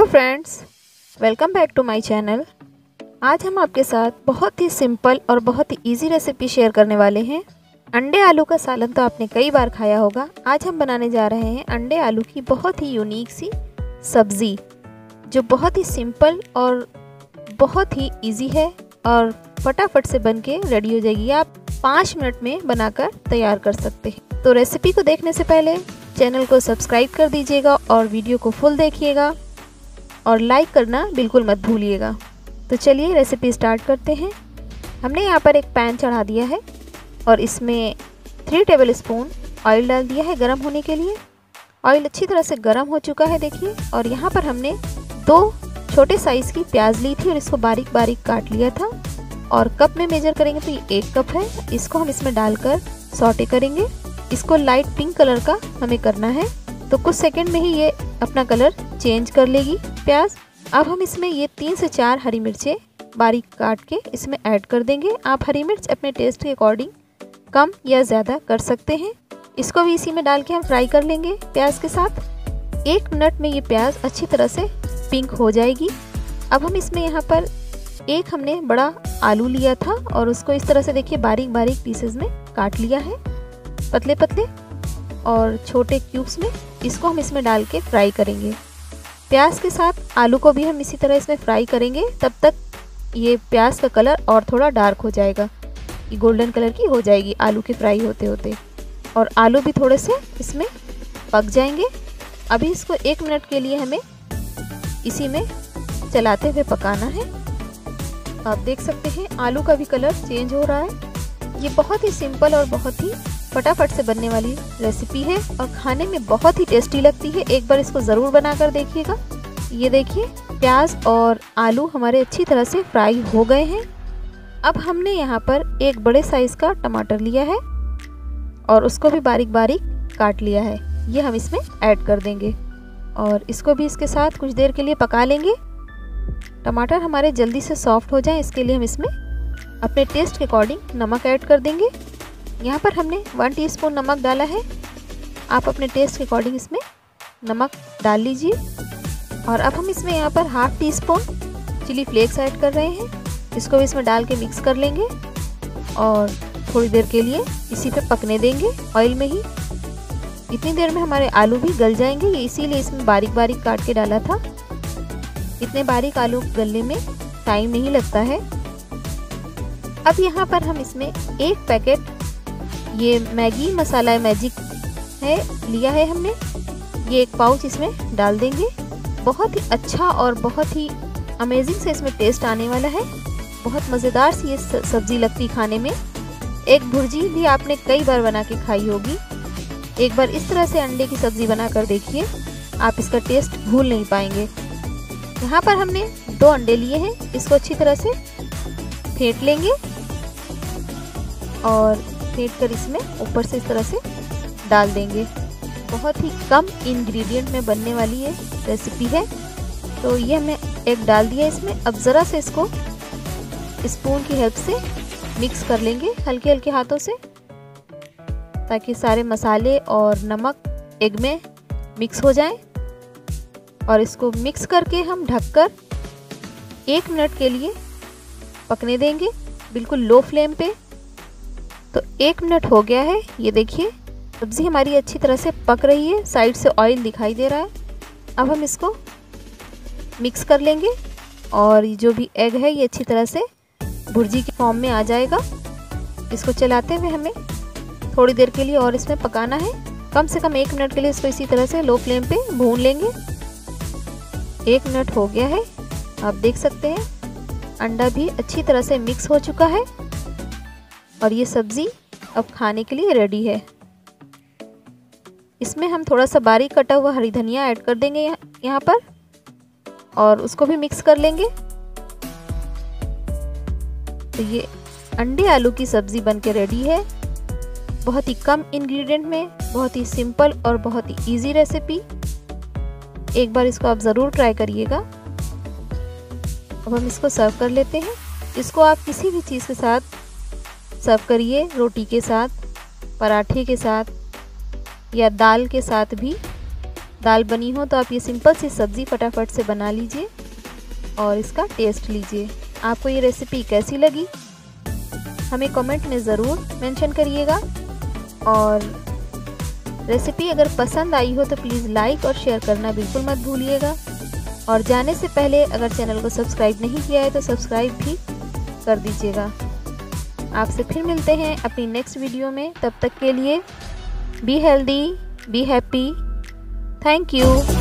Hello friends welcome back to my channel आज हम आपके साथ बहुत ही सिंपल और बहुत ही इजी रेसिपी शेयर करने वाले हैं। अंडे आलू का सालन तो आपने कई बार खाया होगा। आज हम बनाने जा रहे हैं अंडे आलू की बहुत ही यूनिक सी सब्ज़ी, जो बहुत ही सिंपल और बहुत ही इजी है और फटाफट से बन के रेडी हो जाएगी। आप पाँच मिनट में बनाकर तैयार कर सकते हैं। तो रेसिपी को देखने से पहले चैनल को सब्सक्राइब कर दीजिएगा और वीडियो को फुल देखिएगा। और लाइक करना बिल्कुल मत भूलिएगा। तो चलिए रेसिपी स्टार्ट करते हैं। हमने यहाँ पर एक पैन चढ़ा दिया है और इसमें थ्री टेबल स्पून ऑयल डाल दिया है गर्म होने के लिए। ऑयल अच्छी तरह से गर्म हो चुका है, देखिए। और यहाँ पर हमने दो छोटे साइज़ की प्याज ली थी और इसको बारीक बारीक काट लिया था। और कप में मेजर करेंगे तो ये एक कप है। इसको हम इसमें डालकर सॉटे करेंगे। इसको लाइट पिंक कलर का हमें करना है। तो कुछ सेकंड में ही ये अपना कलर चेंज कर लेगी। प्याज। अब हम इसमें ये तीन से चार हरी मिर्चें बारीक काट के इसमें ऐड कर देंगे। आप हरी मिर्च अपने टेस्ट के अकॉर्डिंग कम या ज़्यादा कर सकते हैं। इसको भी इसी में डाल के हम फ्राई कर लेंगे प्याज के साथ। एक मिनट में ये प्याज अच्छी तरह से पिंक हो जाएगी। अब हम इसमें यहाँ पर एक हमने बड़ा आलू लिया था और उसको इस तरह से देखिए बारीक बारीक पीसेज में काट लिया है। पतले पतले और छोटे क्यूब्स में इसको हम इसमें डाल के फ्राई करेंगे। प्याज के साथ आलू को भी हम इसी तरह इसमें फ्राई करेंगे, तब तक ये प्याज का कलर और थोड़ा डार्क हो जाएगा। ये गोल्डन कलर की हो जाएगी आलू के फ्राई होते होते। और आलू भी थोड़े से इसमें पक जाएँगे। अभी इसको एक मिनट के लिए हमें इसी में चलाते हुए पकाना है। आप देख सकते हैं, आलू का भी कलर चेंज हो रहा है। ये बहुत ही सिंपल और बहुत ही फटाफट से बनने वाली रेसिपी है और खाने में बहुत ही टेस्टी लगती है। एक बार इसको ज़रूर बनाकर देखिएगा। ये देखिए, प्याज और आलू हमारे अच्छी तरह से फ्राई हो गए हैं। अब हमने यहाँ पर एक बड़े साइज़ का टमाटर लिया है और उसको भी बारीक बारीक काट लिया है। ये हम इसमें ऐड कर देंगे और इसको भी इसके साथ कुछ देर के लिए पका लेंगे। टमाटर हमारे जल्दी से सॉफ्ट हो जाए, इसके लिए हम इसमें अपने टेस्ट के अकॉर्डिंग नमक ऐड कर देंगे। यहाँ पर हमने वन टीस्पून नमक डाला है। आप अपने टेस्ट के अकॉर्डिंग इसमें नमक डाल लीजिए। और अब हम इसमें यहाँ पर half teaspoon chilli flakes add कर रहे हैं। इसको भी इसमें डाल के मिक्स कर लेंगे। और थोड़ी देर के लिए इसी पे पकने देंगे ऑयल में ही। इतनी देर में हमारे आलू भी गल जाएँगे। ये इसीलिए इसमें बारीक बारीक काट के डाला था। इतने बारीक आलू गलने में टाइम नहीं लगता है। अब यहाँ पर हम इसमें एक पैकेट ये मैगी, मसाला मैजिक है, लिया है हमने। ये एक पाउच इसमें डाल देंगे। बहुत ही अच्छा और बहुत ही अमेजिंग से इसमें टेस्ट आने वाला है। बहुत मज़ेदार सी ये सब्ज़ी लगती खाने में। एक भुर्जी भी आपने कई बार बना के खाई होगी। एक बार इस तरह से अंडे की सब्ज़ी बना कर देखिए, आप इसका टेस्ट भूल नहीं पाएँगे। यहाँ पर हमने दो अंडे लिए हैं, इसको अच्छी तरह से फेंट लेंगे। और फेंट कर इसमें ऊपर से इस तरह से डाल देंगे। बहुत ही कम इंग्रेडिएंट में बनने वाली ये रेसिपी है। तो ये हमने एक डाल दिया इसमें। अब ज़रा से इसको स्पून की हेल्प से मिक्स कर लेंगे हल्के हल्के हाथों से, ताकि सारे मसाले और नमक एग में मिक्स हो जाए। और इसको मिक्स करके हम ढककर एक मिनट के लिए पकने देंगे। बिल्कुल लो फ्लेम पे। तो एक मिनट हो गया है, ये देखिए। सब्ज़ी हमारी अच्छी तरह से पक रही है, साइड से ऑयल दिखाई दे रहा है। अब हम इसको मिक्स कर लेंगे और जो भी एग है, ये अच्छी तरह से भुर्जी के फॉर्म में आ जाएगा। इसको चलाते हुए हमें थोड़ी देर के लिए और इसमें पकाना है। कम से कम एक मिनट के लिए इसको इसी तरह से लो फ्लेम पे भून लेंगे। एक मिनट हो गया है, आप देख सकते हैं। अंडा भी अच्छी तरह से मिक्स हो चुका है। और ये सब्ज़ी अब खाने के लिए रेडी है। इसमें हम थोड़ा सा बारीक कटा हुआ हरी धनिया ऐड कर देंगे यहाँ पर और उसको भी मिक्स कर लेंगे। तो ये अंडे आलू की सब्ज़ी बन के रेडी है। बहुत ही कम इंग्रेडिएंट में, बहुत ही सिंपल और बहुत ही इजी रेसिपी एक बार इसको आप ज़रूर ट्राई करिएगा। अब हम इसको सर्व कर लेते हैं। इसको आप किसी भी चीज़ के साथ सर्व करिए रोटी के साथ, पराठे के साथ, या दाल के साथ भी। दाल बनी हो तो आप ये सिंपल सी सब्ज़ी फटाफट से बना लीजिए और इसका टेस्ट लीजिए। आपको ये रेसिपी कैसी लगी? हमें कमेंट में ज़रूर मेंशन करिएगा। और रेसिपी अगर पसंद आई हो तो प्लीज़ लाइक और शेयर करना बिल्कुल मत भूलिएगा। और जाने से पहले अगर चैनल को सब्सक्राइब नहीं किया है तो सब्सक्राइब भी कर दीजिएगा। आपसे फिर मिलते हैं अपनी नेक्स्ट वीडियो में। तब तक के लिए be healthy be happy thank you